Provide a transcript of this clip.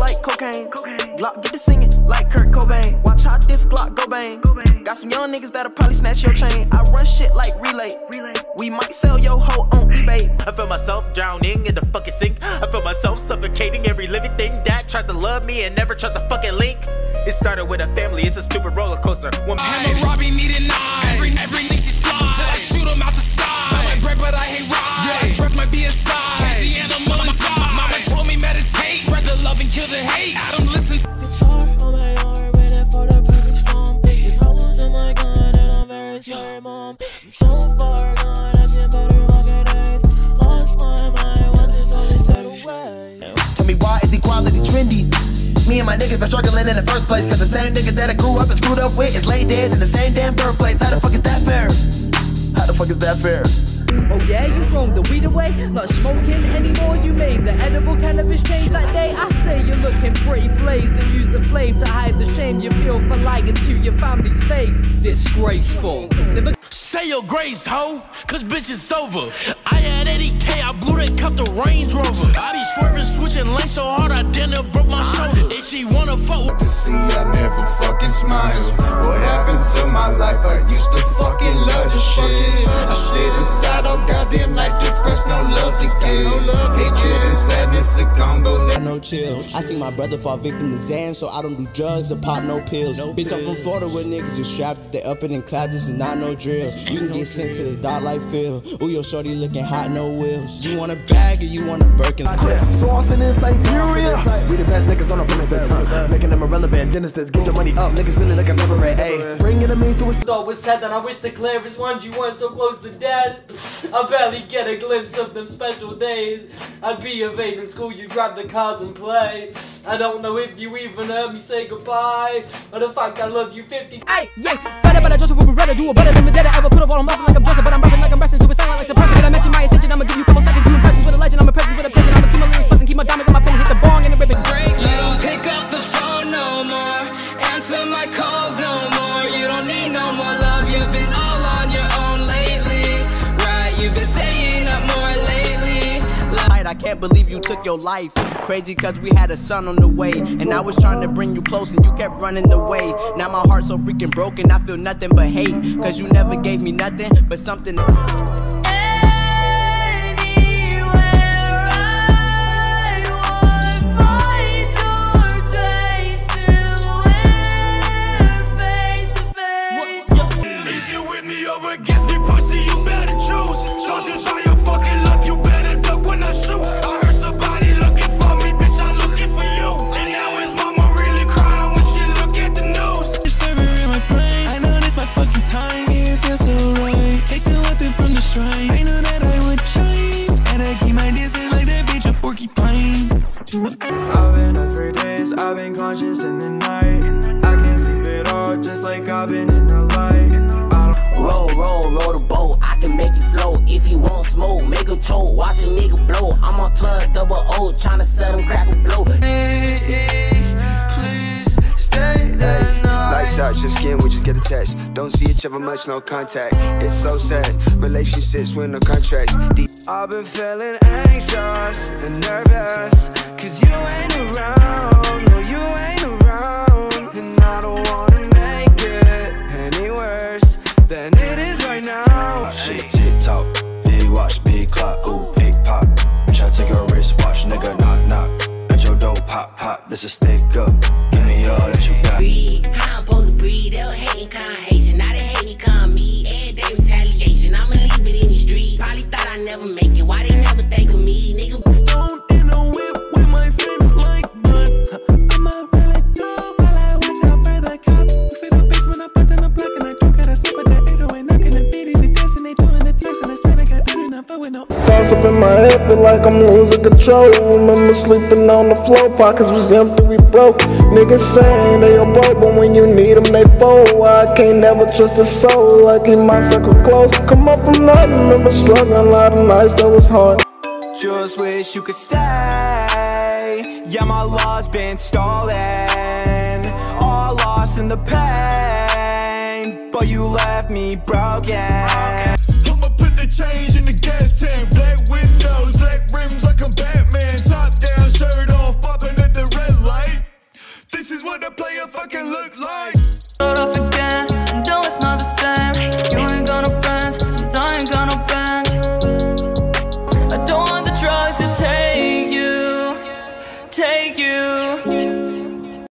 like cocaine. Glock get to singing like Kurt Cobain. Watch how this Glock go bang. Got some young niggas that'll probably snatch your chain. I run shit like relay. relay. We might sell your hoe on eBay. I feel myself drowning in the fucking sink. I feel myself suffocating every living thing that tries to love me and never tries to fucking link. It started with a family, it's a stupid roller coaster. One Hammer Robbie need a nine. Every every love and kill the hate. I don't listen to Guitar on my arm, waiting for the perfect storm. With hollows in my gun, and I'm very sorry, mom. I'm so far gone, I should better fucking days. Lost my mind, what is all this fade away? Tell me why is equality trendy? Me and my niggas been struggling in the first place Cause the same niggas that I grew up and screwed up with Is laid dead in the same damn birthplace How the fuck is that fair? How the fuck is that fair? Oh yeah, you thrown the weed away, not smoking anymore. You made the edible cannabis change pretty blazed and use the flame to hide the shame you feel for lying to your family's face. Disgraceful. Never Say your grace, ho, cause bitch it's over. I had 80k, I blew that cup the Range Rover. I be swerving, switching lanes so hard I damn near broke my shoulder. If she wanna fuck with See, I never fucking smile. Combo that no chill. I see my brother fall victim to Zan, so I don't do drugs or pop no pills. Bitch, I'm from Florida where niggas just strapped, they up and clap. This is not no drill. You can get sent to the dot like Phil. Ooh, your shorty looking hot, no wheels. You want a bag or you want a Birkin? Sauce in Siberia. We the best niggas on the premises, huh? Making them irrelevant. Genesis, get your money up. Niggas really looking never red. Ayy, bringing them into a thought was said that I wish the clearest ones you weren't so close to dead. I barely get a glimpse of them special days. I'd be of age in school, you grab the cards and play. I don't know if you even heard me say goodbye, or the fact I love you 50. Hey, yeah, better, better, Joseph would rather do it better than the dead I ever could have. All I'm rapping like I'm Joseph, but I'm rapping like I'm resting, so it sound like suppressing. When I mention my ascension, I'ma give you a couple seconds to impress with a legend. I'm a presence with a present. I'ma keep my lyrics pleasant, keep my diamonds on my pen, hit the bong and the ribbon. You don't pick up the phone no more. Answer my calls no more. You don't need no more love. You've been all on your own lately. Right, you've been staying up more lately. I can't believe you took your life. Crazy cause we had a son on the way. And I was trying to bring you close and you kept running away. Now my heart's so freaking broken, I feel nothing but hate. Cause you never gave me nothing but something. Make a choke. Watch a nigga blow. I'm on twelve double O, tryna sell them crack a blow. Please stay there Lights out, your skin, we just get attached. Don't see each other much, no contact. It's so sad. Relationships with no contracts. Deep I've been feeling anxious and nervous Cause you ain't around, no you ain't never make in my head, feel like I'm losing control. Remember sleeping on the floor, pockets was empty, we broke. Niggas saying they your boy, but when you need them, they fold. I can't never trust a soul, I keep my circle close. Come up from nothing, remember struggling a lot of nights that was hard. Just wish you could stay. Yeah, my law's been stolen. All lost in the pain. But you left me broken. The change in the gas tank. Black windows,